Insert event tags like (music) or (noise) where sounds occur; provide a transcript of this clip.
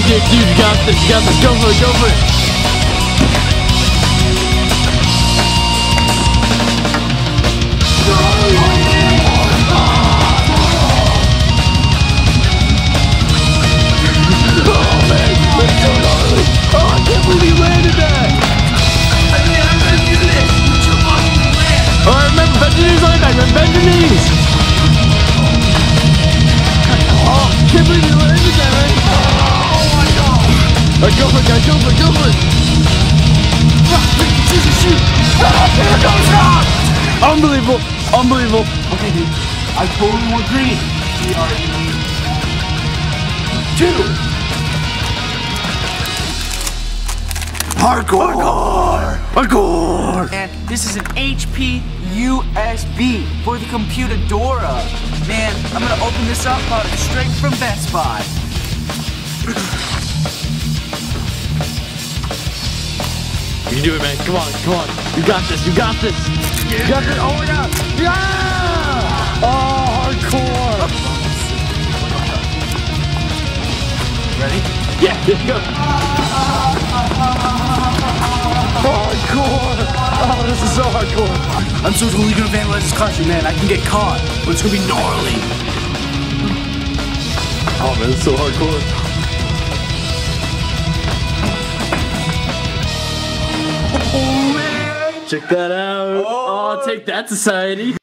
dude, you got this, you got this. Go for it, go for it. Oh, bend your knees Alright, go for it, guys, go for it, go for it! Shoot, shoot! Ah, there it goes! Ah! Unbelievable! Unbelievable! Okay, dude. I totally want green. Two. Hardcore! Hardcore! And this is an HP USB for the computer Dora. Man, I'm gonna open this up uh, straight from Best Buy. (clears throat) You can do it, man. Come on, come on. You got this, you got this! You got this! Oh my god! Yeah! Oh, hardcore! Ready? Yeah, here you go. Hardcore! Oh, this is so hardcore. I'm so totally gonna vandalize this costume, man. I can get caught, but it's gonna be gnarly. Oh man, it's so hardcore. Check that out. Oh, take that, society.